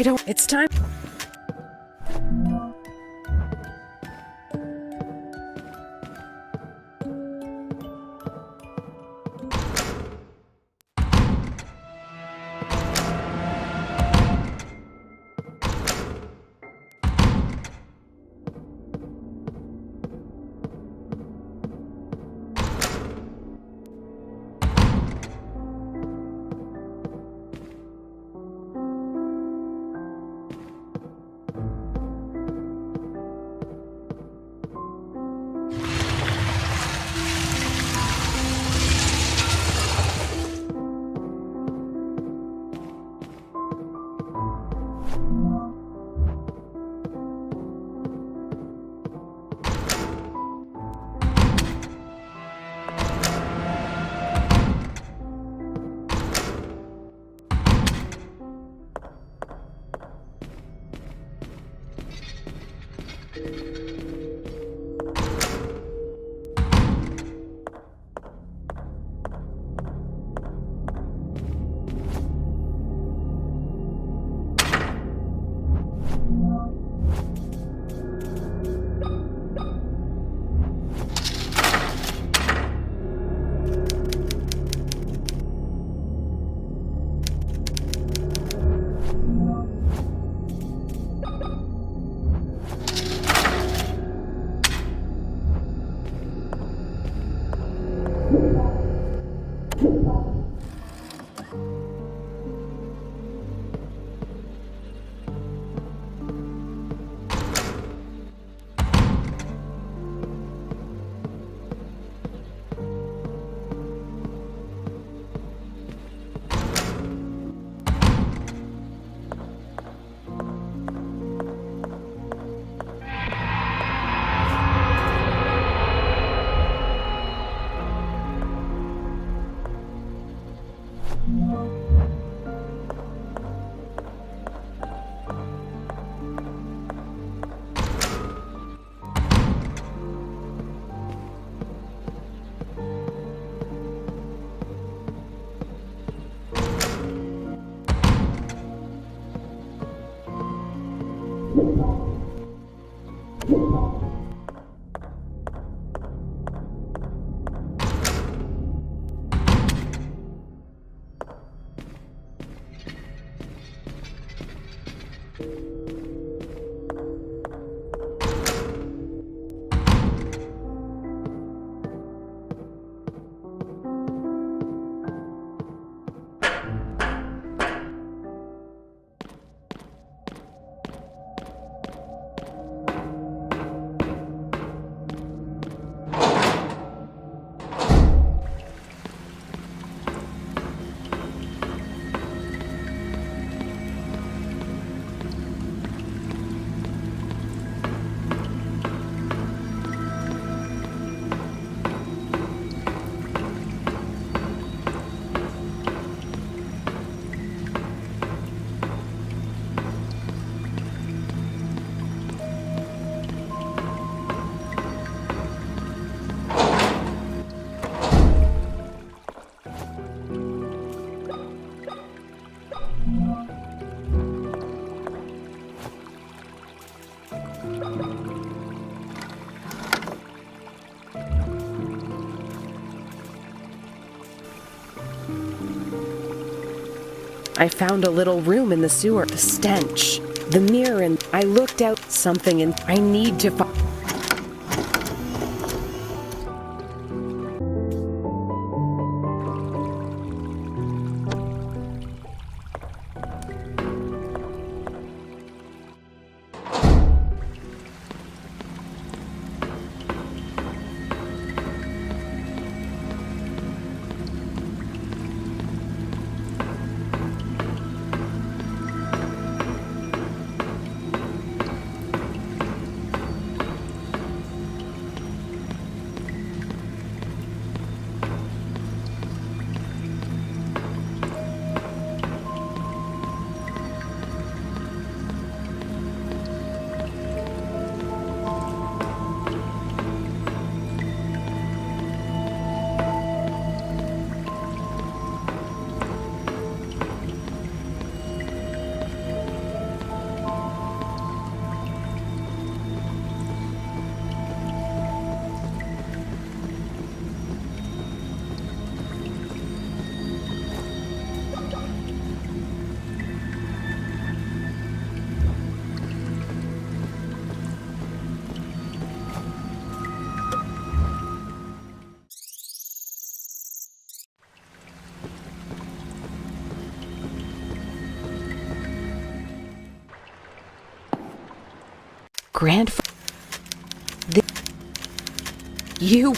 I don't. It's time. I found a little room in the sewer. The stench. The mirror and I looked out something and I need to find. Grandfather. You.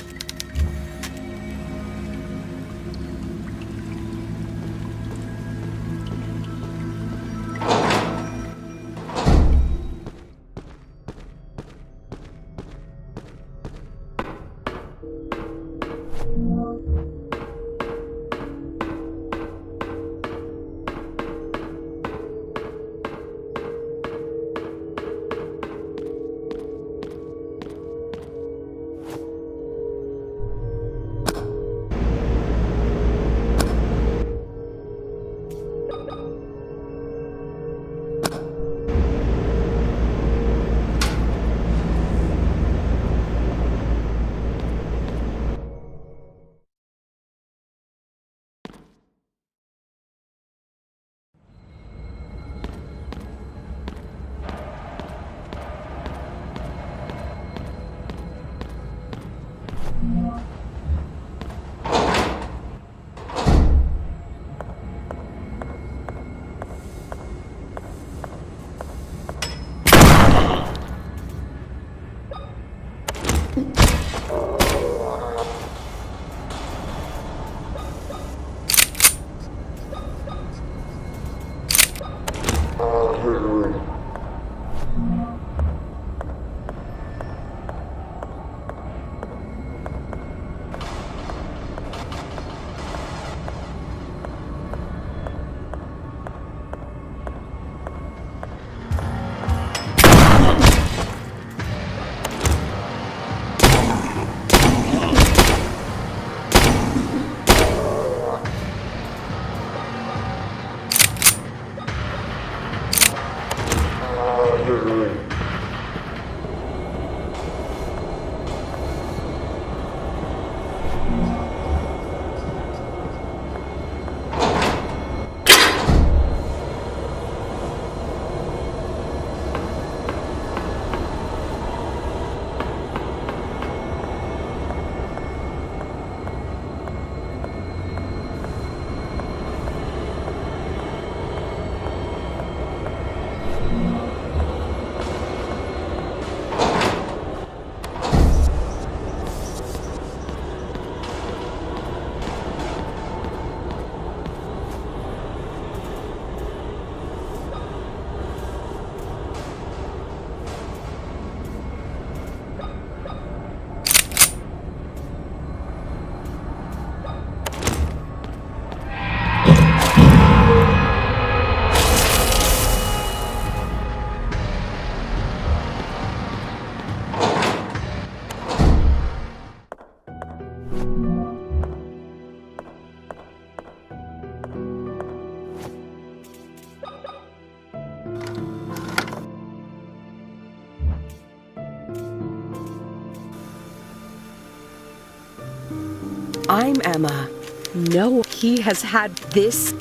No, he has had this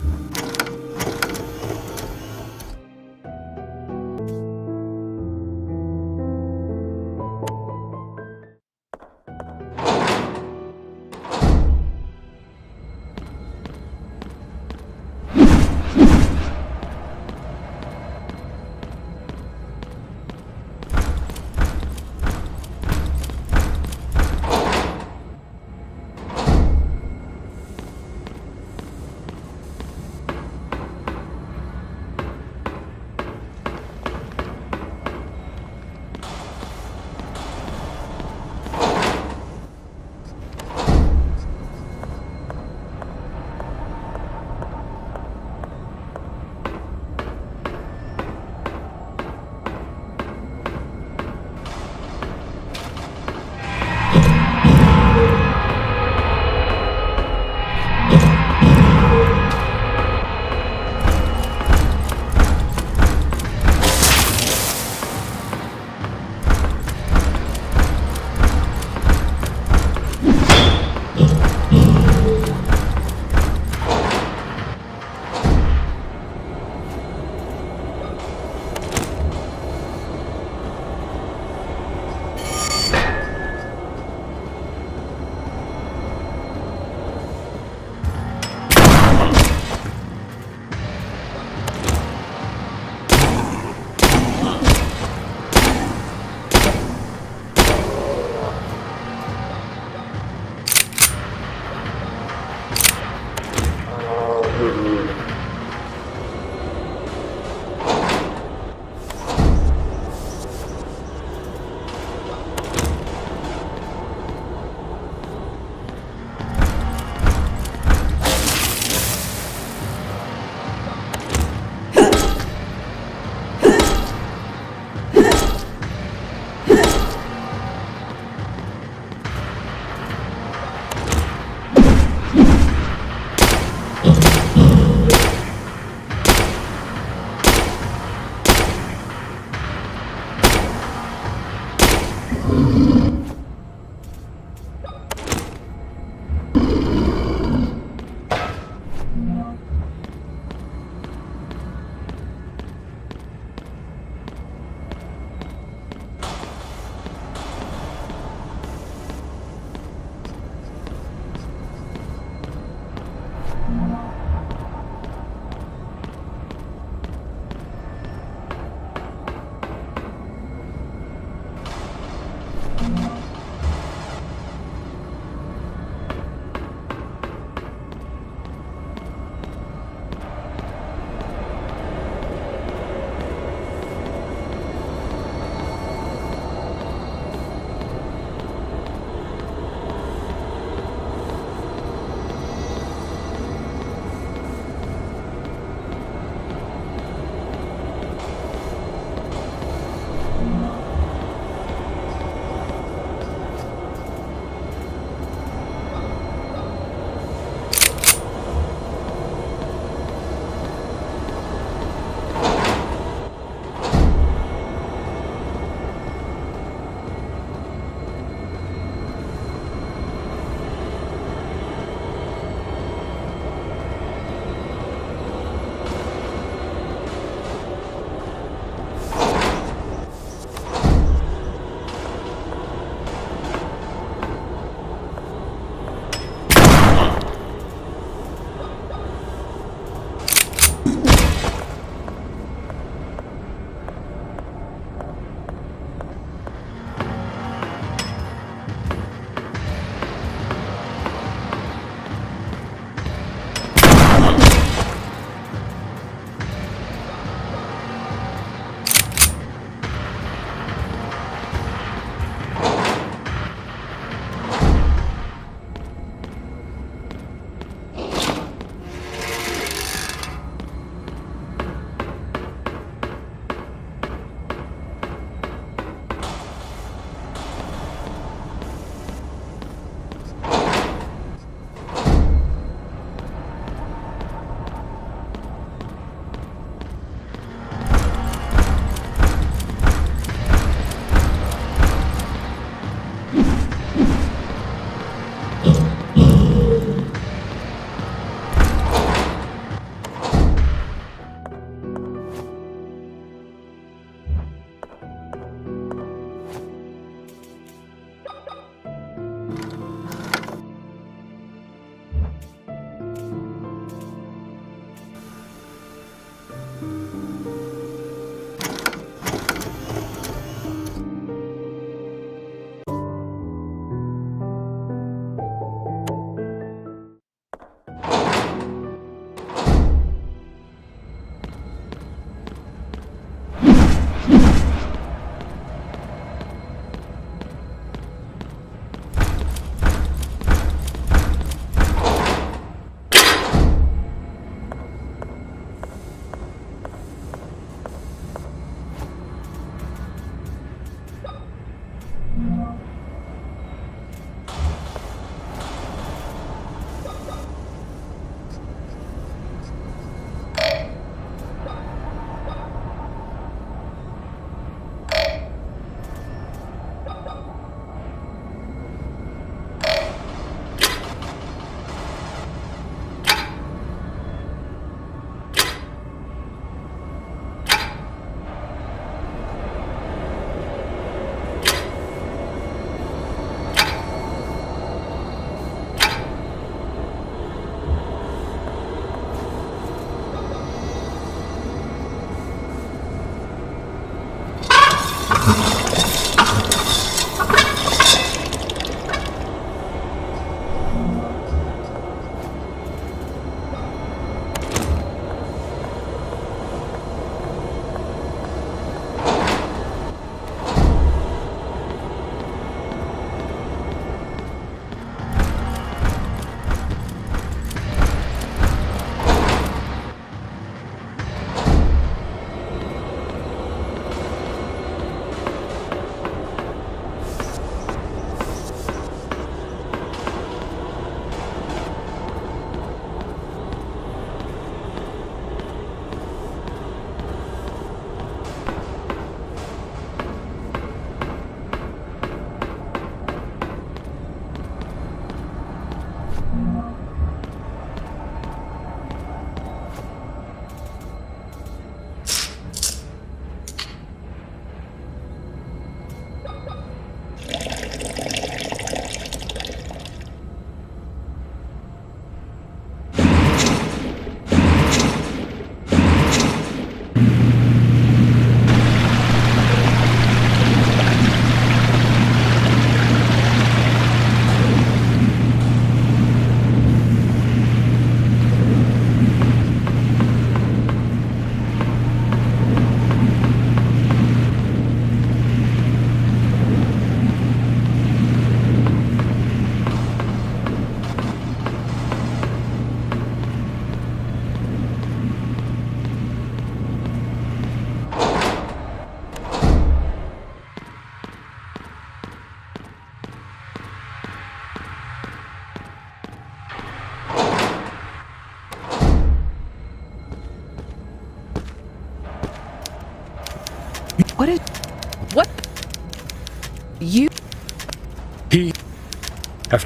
Have.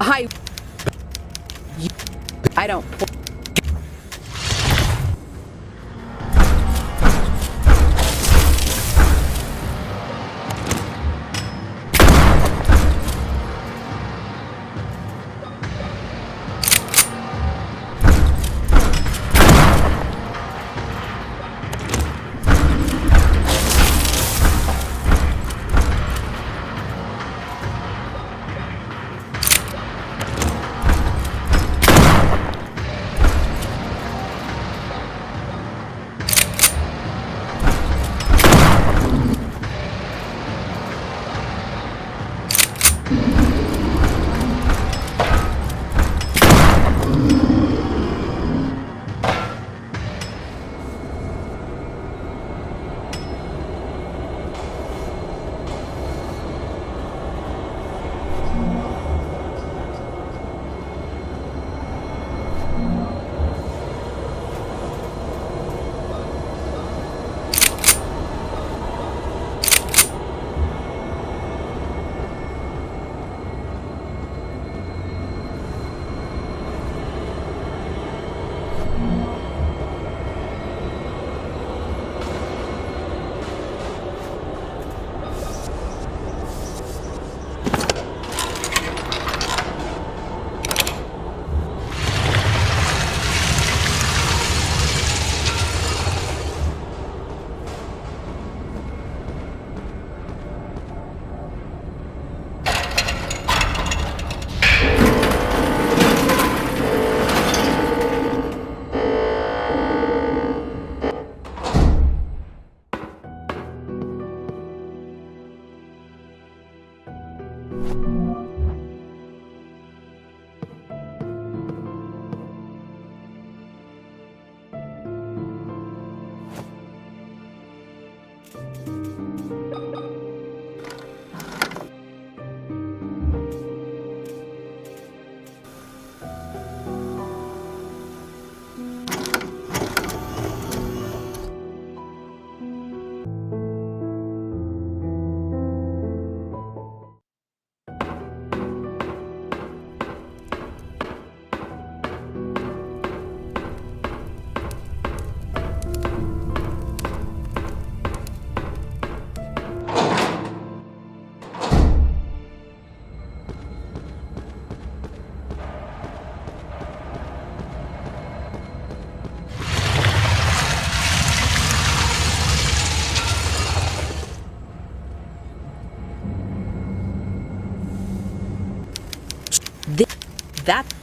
I. I don't. That